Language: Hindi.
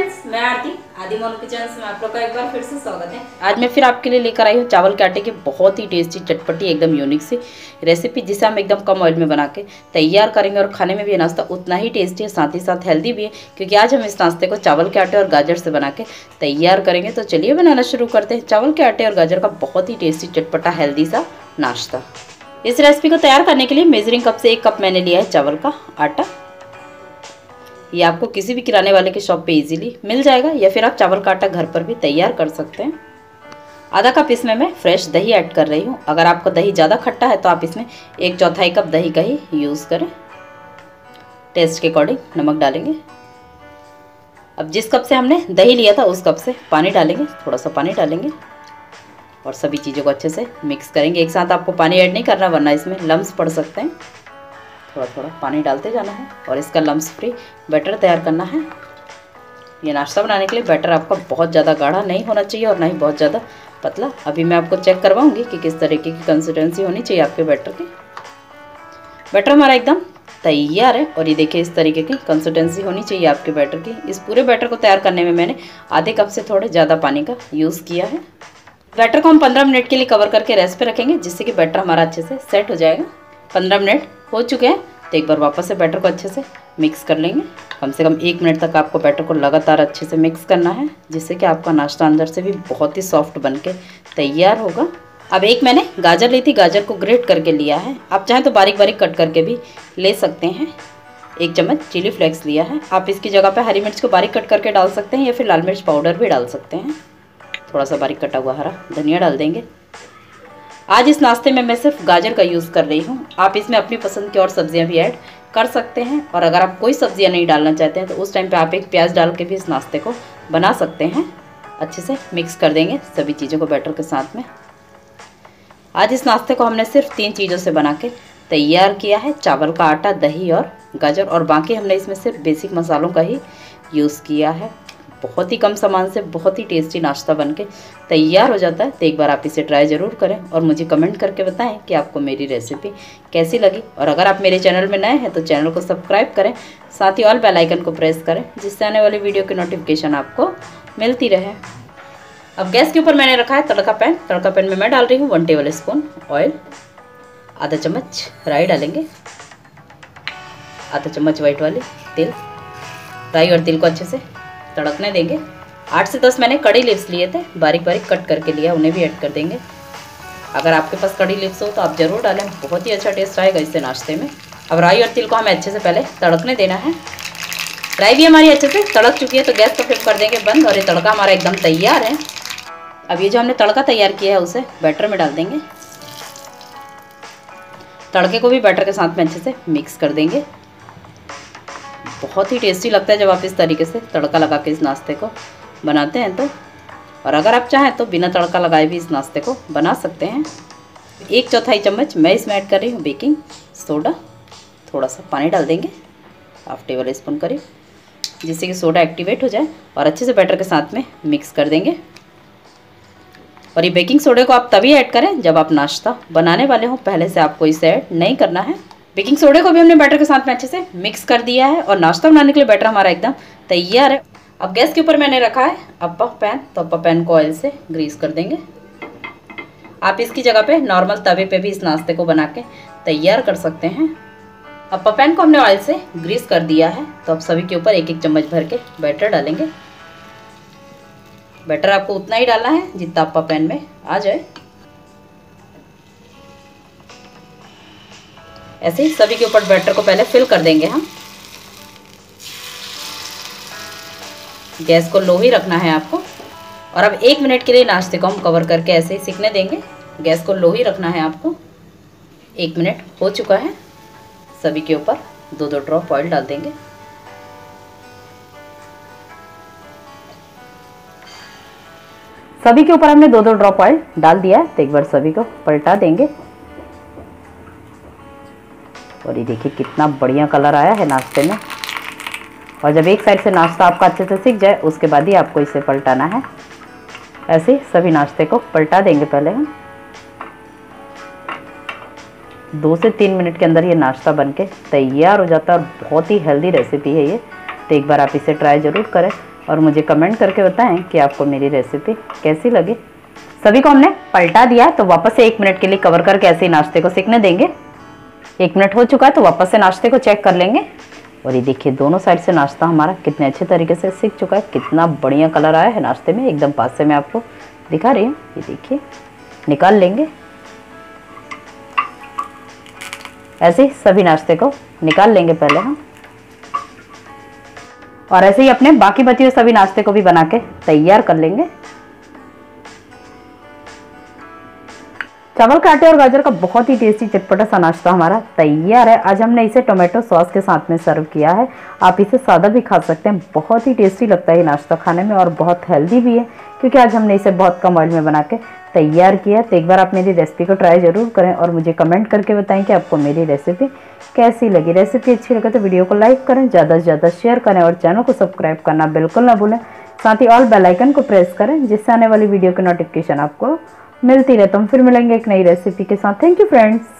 फ्रेंड्स मैं आरती, आदि मोनू किचन में आप लोग का एक बार फिर से स्वागत है। आज मैं फिर आपके लिए लेकर आई हूँ चावल के आटे की बहुत ही टेस्टी चटपटी, एकदम यूनिक सी रेसिपी जिसे हम एकदम कम ऑयल में बना के तैयार करेंगे और खाने में भी नाश्ता उतना ही टेस्टी है, साथ ही साथ हेल्दी भी है, क्योंकि आज हम इस नाश्ते को चावल के आटे और गाजर से बना के तैयार करेंगे। तो चलिए बनाना शुरू करते हैं। चावल के आटे और गाजर का बहुत ही टेस्टी चटपटा हेल्दी सा नाश्ता। इस रेसिपी को तैयार करने के लिए मेजरिंग कप से एक कप मैंने लिया है चावल का आटा। ये आपको किसी भी किराने वाले की शॉप पे इजीली मिल जाएगा या फिर आप चावल का आटा घर पर भी तैयार कर सकते हैं। आधा कप इसमें मैं फ्रेश दही ऐड कर रही हूँ। अगर आपका दही ज़्यादा खट्टा है तो आप इसमें एक चौथाई कप दही का ही यूज़ करें। टेस्ट के अकॉर्डिंग नमक डालेंगे। अब जिस कप से हमने दही लिया था उस कप से पानी डालेंगे। थोड़ा सा पानी डालेंगे और सभी चीज़ों को अच्छे से मिक्स करेंगे। एक साथ आपको पानी ऐड नहीं करना, वरना इसमें लम्स पड़ सकते हैं। थोड़ा थोड़ा पानी डालते जाना है और इसका लम्स फ्री बैटर तैयार करना है। ये नाश्ता बनाने के लिए बैटर आपका बहुत ज़्यादा गाढ़ा नहीं होना चाहिए और ना ही बहुत ज़्यादा पतला। अभी मैं आपको चेक करवाऊँगी कि किस तरीके की कंसिस्टेंसी होनी चाहिए आपके बैटर की। बैटर हमारा एकदम तैयार है और ये देखिए इस तरीके की कंसिस्टेंसी होनी चाहिए आपके बैटर की। इस पूरे बैटर को तैयार करने में मैंने आधे कप से थोड़े ज़्यादा पानी का यूज़ किया है। बैटर को हम 15 मिनट के लिए कवर करके रेस्ट पे रखेंगे जिससे कि बैटर हमारा अच्छे से सेट हो जाएगा। 15 मिनट हो चुके हैं। तो एक बार वापस से बैटर को अच्छे से मिक्स कर लेंगे। कम से कम एक मिनट तक आपको बैटर को लगातार अच्छे से मिक्स करना है, जिससे कि आपका नाश्ता अंदर से भी बहुत ही सॉफ्ट बन के तैयार होगा। अब एक मैंने गाजर ली थी, गाजर को ग्रेट करके लिया है। आप चाहें तो बारीक बारीक कट करके भी ले सकते हैं। एक चम्मच चिली फ्लेक्स लिया है। आप इसकी जगह पर हरी मिर्च को बारीक कट करके डाल सकते हैं या फिर लाल मिर्च पाउडर भी डाल सकते हैं। थोड़ा सा बारीक कटा हुआ हरा धनिया डाल देंगे। आज इस नाश्ते में मैं सिर्फ़ गाजर का यूज़ कर रही हूँ। आप इसमें अपनी पसंद की और सब्ज़ियाँ भी ऐड कर सकते हैं। और अगर आप कोई सब्ज़ियाँ नहीं डालना चाहते हैं तो उस टाइम पे आप एक प्याज डाल के भी इस नाश्ते को बना सकते हैं। अच्छे से मिक्स कर देंगे सभी चीज़ों को बैटर के साथ में। आज इस नाश्ते को हमने सिर्फ़ तीन चीज़ों से बना के तैयार किया है। चावल का आटा, दही और गाजर। और बाकी हमने इसमें सिर्फ़ बेसिक मसालों का ही यूज़ किया है। बहुत ही कम सामान से, बहुत ही टेस्टी नाश्ता बन के तैयार हो जाता है। तो एक बार आप इसे ट्राई ज़रूर करें और मुझे कमेंट करके बताएँ कि आपको मेरी रेसिपी कैसी लगी। और अगर आप मेरे चैनल में नए हैं तो चैनल को सब्सक्राइब करें, साथ ही ऑल बेल आइकन को प्रेस करें, जिससे आने वाली वीडियो की नोटिफिकेशन आपको मिलती रहे। अब गैस के ऊपर मैंने रखा है तड़का पैन। तड़का पैन में मैं डाल रही हूँ वन टेबल स्पून ऑयल आधा चम्मच राई डालेंगे। आधा चम्मच वाइट वाली तेल। राई और तेल को अच्छे से तड़कने देंगे। आठ से दस मैंने कड़ी लिप्स लिए थे, बारीक बारीक कट करके लिया, उन्हें भी ऐड कर देंगे। अगर आपके पास कड़ी लिप्स हो तो आप ज़रूर डालें, बहुत ही अच्छा टेस्ट आएगा इससे नाश्ते में। अब राई और तिल को हमें अच्छे से पहले तड़कने देना है। राई भी हमारी अच्छे से तड़क चुकी है तो गैस को फिर कर देंगे बंद, और ये तड़का हमारा एकदम तैयार है। अब ये जो हमने तड़का तैयार किया है, उसे बैटर में डाल देंगे। तड़के को भी बैटर के साथ में अच्छे से मिक्स कर देंगे। बहुत ही टेस्टी लगता है जब आप इस तरीके से तड़का लगा के इस नाश्ते को बनाते हैं तो। और अगर आप चाहें तो बिना तड़का लगाए भी इस नाश्ते को बना सकते हैं। एक चौथाई चम्मच मैं इसमें ऐड कर रही हूँ बेकिंग सोडा थोड़ा सा पानी डाल देंगे। हाफ़ टेबल स्पून करीब। जिससे कि सोडा एक्टिवेट हो जाए और अच्छे से बैटर के साथ में मिक्स कर देंगे। और ये बेकिंग सोडे को आप तभी ऐड करें जब आप नाश्ता बनाने वाले हों। पहले से आपको इसे ऐड नहीं करना है। बेकिंग सोडे को भी हमने बैटर के साथ में अच्छे से मिक्स कर दिया है और नाश्ता बनाने के लिए बैटर हमारा एकदम तैयार है। अब गैस के ऊपर मैंने रखा है अप्पा पैन तो अप्पा पैन को ऑयल से ग्रीस कर देंगे। आप इसकी जगह पे नॉर्मल तवे पे भी इस नाश्ते को बना के तैयार कर सकते हैं। अप्पा पैन को हमने ऑयल से ग्रीस कर दिया है तो अब सभी के ऊपर एक एक चम्मच भर के बैटर डालेंगे। बैटर आपको उतना ही डालना है जितना अप्पा पैन में आ जाए। ऐसे ही सभी के ऊपर बैटर को पहले फिल कर देंगे हम। गैस को लो ही रखना है आपको। और अब एक मिनट के लिए नाश्ते को हम कवर करके ऐसे ही सीखने देंगे। गैस को लो ही रखना है आपको। एक मिनट हो चुका है। सभी के ऊपर दो दो ड्रॉप ऑयल डाल देंगे। सभी के ऊपर हमने दो दो ड्रॉप ऑयल डाल दिया है। तो एक बार सभी को पलटा देंगे। और ये देखिए कितना बढ़िया कलर आया है नाश्ते में। और जब एक साइड से नाश्ता आपका अच्छे से सीख जाए, उसके बाद ही आपको इसे पलटाना है। ऐसे सभी नाश्ते को पलटा देंगे पहले हम। दो से तीन मिनट के अंदर ये नाश्ता बनके तैयार हो जाता है और बहुत ही हेल्दी रेसिपी है ये। तो एक बार आप इसे ट्राई ज़रूर करें और मुझे कमेंट करके बताएँ कि आपको मेरी रेसिपी कैसी लगी। सभी को हमने पलटा दिया तो वापस से एक मिनट के लिए कवर करके ऐसे ही नाश्ते को सीखने देंगे। एक मिनट हो चुका है तो वापस से नाश्ते को चेक कर लेंगे। और ये देखिए, दोनों साइड से नाश्ता हमारा कितने अच्छे तरीके से सीख चुका है। कितना बढ़िया कलर आया है नाश्ते में, एकदम पास से मैं आपको दिखा रही हूँ। ये देखिए, निकाल लेंगे। ऐसे सभी नाश्ते को निकाल लेंगे पहले हम। और ऐसे ही अपने बाकी बचे हुए सभी नाश्ते को भी बना के तैयार कर लेंगे। चावल का आटे और गाजर का बहुत ही टेस्टी चटपटा सा नाश्ता हमारा तैयार है। आज हमने इसे टोमेटो सॉस के साथ में सर्व किया है। आप इसे सादा भी खा सकते हैं। बहुत ही टेस्टी लगता है नाश्ता खाने में और बहुत हेल्दी भी है, क्योंकि आज हमने इसे बहुत कम ऑयल में बना के तैयार किया तो एक बार आप मेरी रेसिपी को ट्राई ज़रूर करें और मुझे कमेंट करके बताएँ कि आपको मेरी रेसिपी कैसी लगी। रेसिपी अच्छी लगे तो वीडियो को लाइक करें, ज़्यादा से ज़्यादा शेयर करें और चैनल को सब्सक्राइब करना बिल्कुल ना भूलें। साथ ही ऑल बेलाइकन को प्रेस करें, जिससे आने वाली वीडियो की नोटिफिकेशन आपको मिलती रहता हूँ हम फिर मिलेंगे एक नई रेसिपी के साथ। Thank you friends